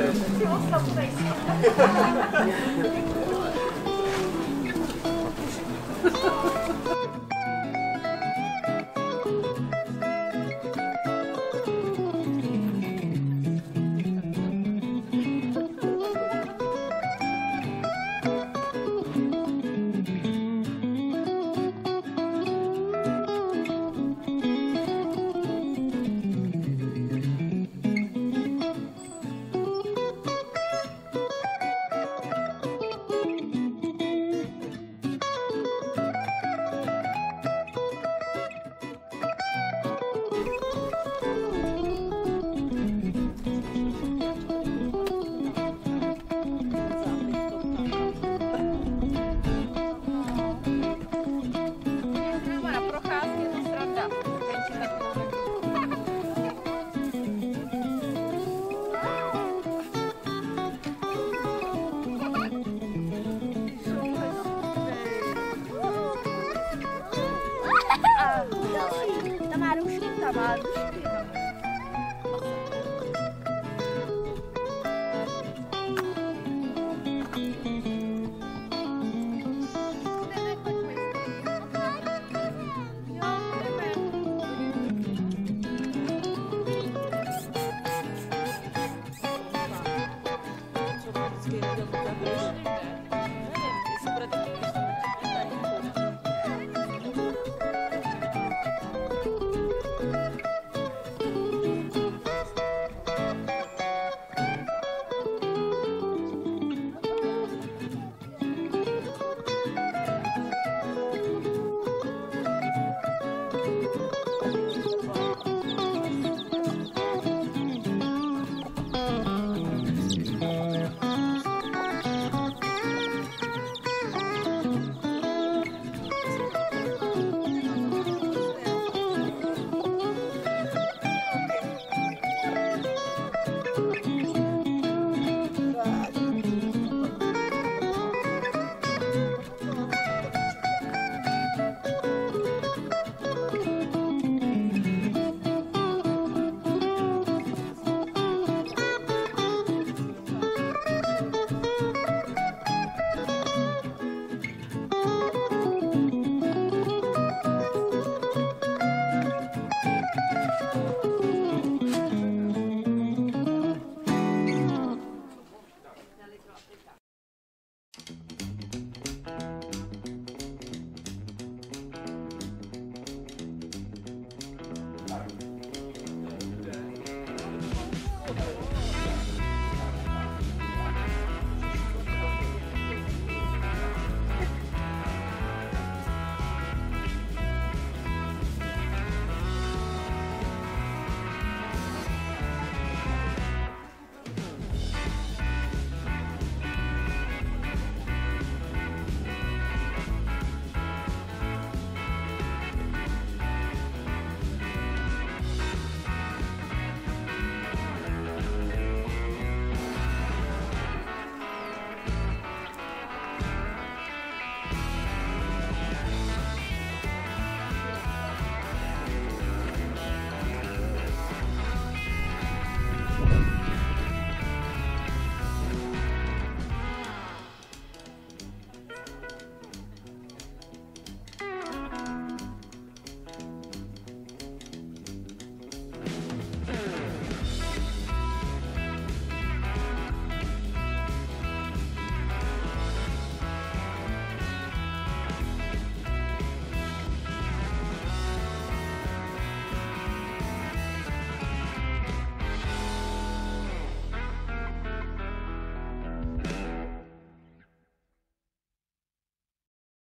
私もそうです。